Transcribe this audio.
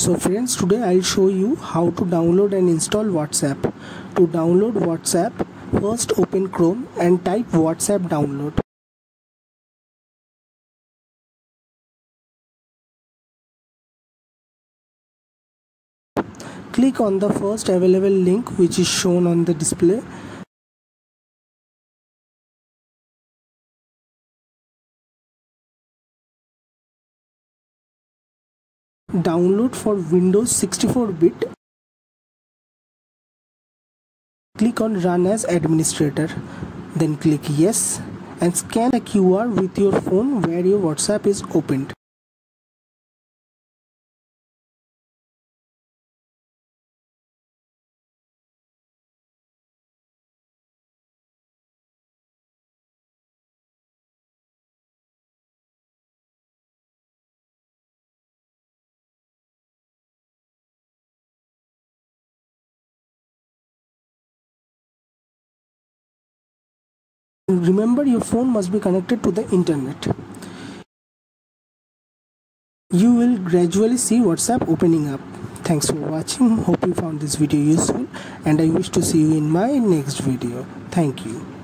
so friends today i'll show you how to download and install whatsapp. To download whatsapp first open chrome and type whatsapp download. Click on the first available link which is shown on the display download for Windows 64-bit click on run as administrator. Then click yes and scan a QR with your phone where your WhatsApp is opened remember your phone must be connected to the internet. You will gradually see whatsapp opening up. Thanks for watching. Hope you found this video useful and i wish to see you in my next video. Thank you